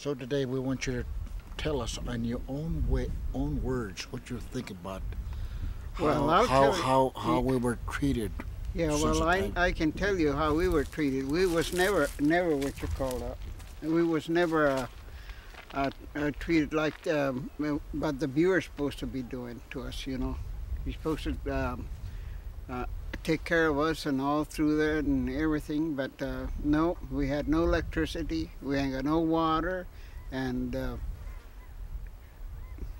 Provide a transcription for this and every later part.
So today we want you to tell us in your own way, own words, what you think about how Well, I'll how how, how we were treated. Yeah, well, I. I can tell you how we were treated. We was never never what you call that. We was never uh, uh, uh, treated like um, what the viewer's supposed to be doing to us. You know, he's supposed to um, uh, take care of us and all through there and everything. But uh, no, we had no electricity. We ain't got no water, and uh,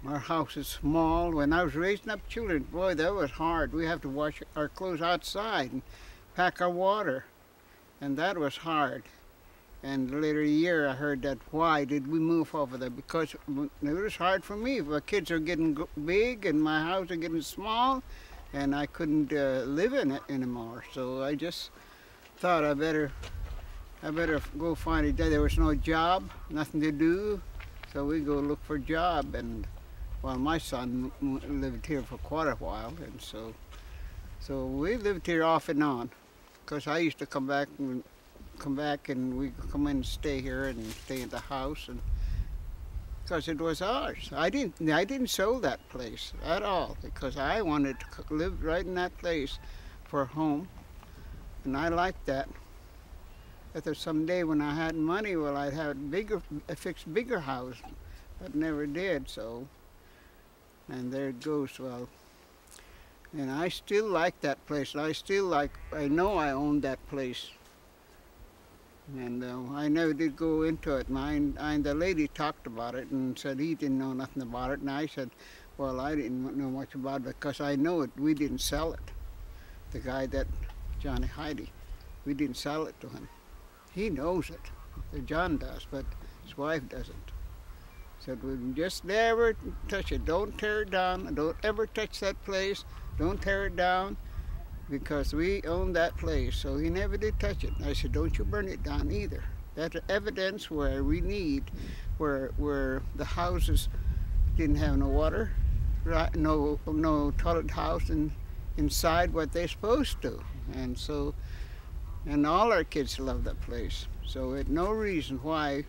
our house is small. When I was raising up children, boy, that was hard. We have to wash our clothes outside and pack our water, and that was hard. And later a year, I heard that why did we move over there? Because it was hard for me. My kids are getting big, and my house is getting small, and I couldn't uh, live in it anymore. So I just thought I better, I better go find a job. There was no job, nothing to do, so we go look for a job. And well, my son lived here for quite a while, and so, so we lived here off and on. Cause I used to come back and come back, and we come in and stay here and stay at the house, and because it was ours. I didn't, I didn't sell that place at all because I wanted to live right in that place for home, and I liked that. If there's someday when I had money, well, I'd have a bigger, a fixed bigger house, but never did. So and there it goes. Well, and I still like that place. I still like. I know I own that place, and uh, I never did go into it. Mine, and the lady talked about it and said he didn't know nothing about it, and I said, well, I didn't know much about it because I know it. We didn't sell it. The guy that Johnny Heidi, we didn't sell it to him. He knows it. John does, but his wife doesn't. Said we just never touch it. Don't tear it down. Don't ever touch that place. Don't tear it down because we own that place. So he never did touch it. I said, don't you burn it down either. That's evidence where we need, where where the houses didn't have no water, right? No no toilet house and inside what they're supposed to. And so, and all our kids love that place. So it no reason why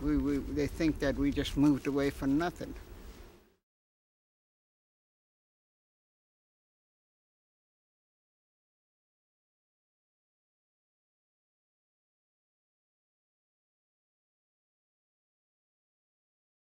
we, we, they think that we just moved away for nothing.